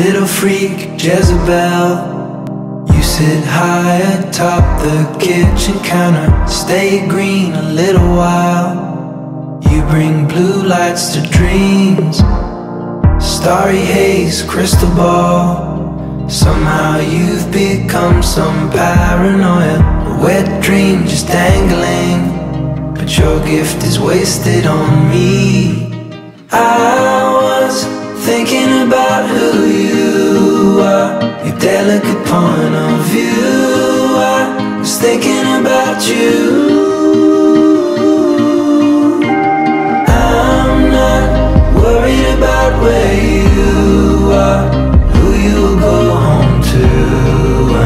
little freak Jezebel. You sit high atop the kitchen counter, stay green a little while. You bring blue lights to dreams, starry haze, crystal ball. Somehow you've become some paranoia, a wet dream just dangling. But your gift is wasted on me. I was thinking about who you are, your delicate point of view. I was thinking about you. I'm not worried about where you are, who you'll go home to.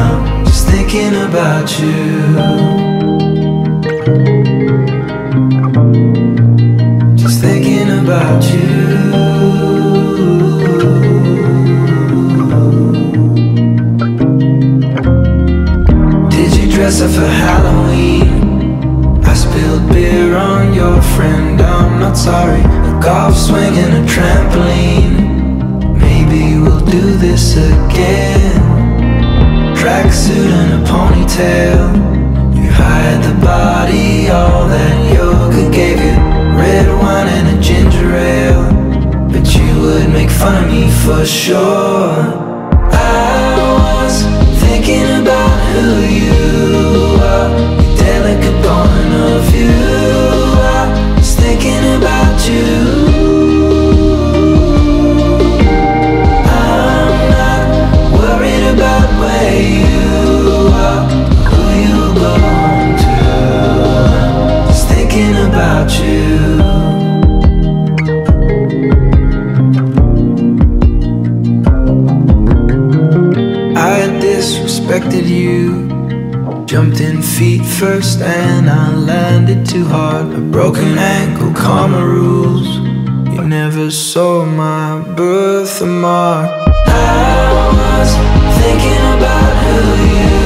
I'm just thinking about you. Just thinking about you. Did you dress up for Halloween? I spilled beer on your friend, I'm not sorry. A golf swing and a trampoline. Maybe we'll do this again. Tracksuit and a ponytail. You hide the body, all that yoga gave you. Red wine and a ginger ale. But you would make fun of me for sure. I was thinking about who about you. I disrespected you. Jumped in feet first and I landed too hard. A broken ankle, karma rules. You never saw my birthmark. I was thinking about who you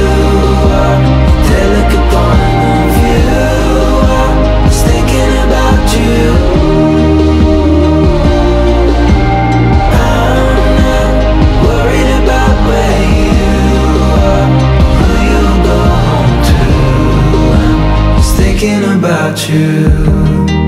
about you.